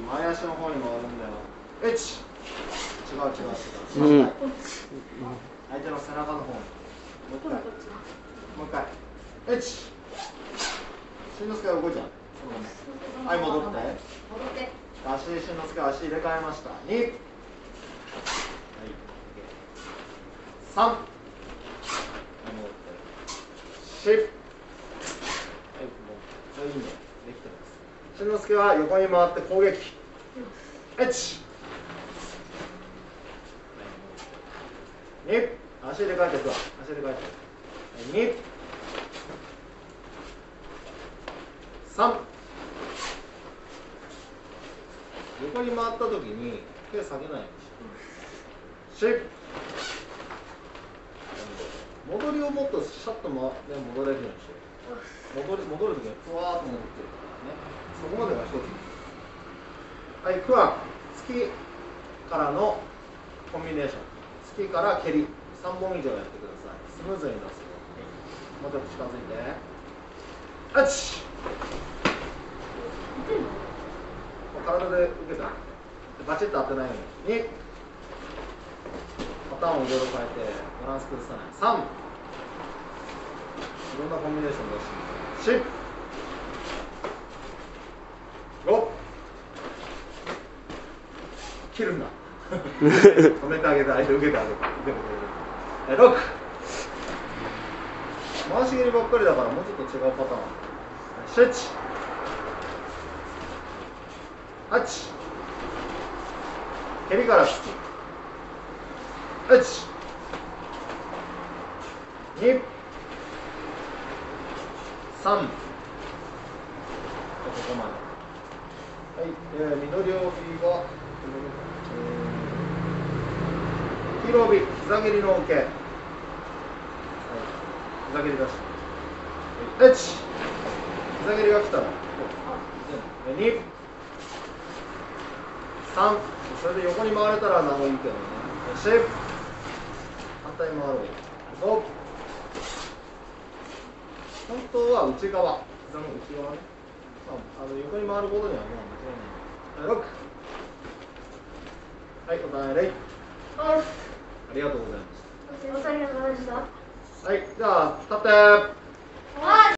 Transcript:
前足の方に回るんだよ。1違う違う。違う、うん。相手の背中の方。にもう一回もう一回。1しんのすけが動いちゃう。はい戻って。戻って。足しんのすけ足入れ替えました。2はい3はい戻って。4はいもういいね。できてます。しんのすけは横に回って攻撃12足入れ替えていくわ。足入れ替えて2 3横に回った時に手下げないようにしよう戻りをもっとシャッと回って戻れるようにしよう戻る戻る時にふわーっと戻ってるからね。そこまでが一つはいクワ月からのコンビネーション。月から蹴り。3本以上やってください。スムーズに出すよ。もうちょっと近づいて。あち体で受けた。バチッと当てないように。2パターンをいろいろ変えてバランス崩さない。3いろんなコンビネーション出し。て4 5切るんだ。止めてあげて相手受けてあげて。受けてあげて6回し蹴りばっかりだからもうちょっと違うパターン。7 8蹴りから突き。1 2 3ここまではい、えー、緑帯が、えー、黄色帯膝蹴りの受け、はい、膝蹴り出して。1膝蹴りが来た。ら2 3それで横に回れたら何もいいけどね。4反対回ろう。5本当は内側。膝の内側ね。あの横に回ることにはもう間違いない6はいお互い礼ありがとうございましありがとうございました。たはいじゃあ立って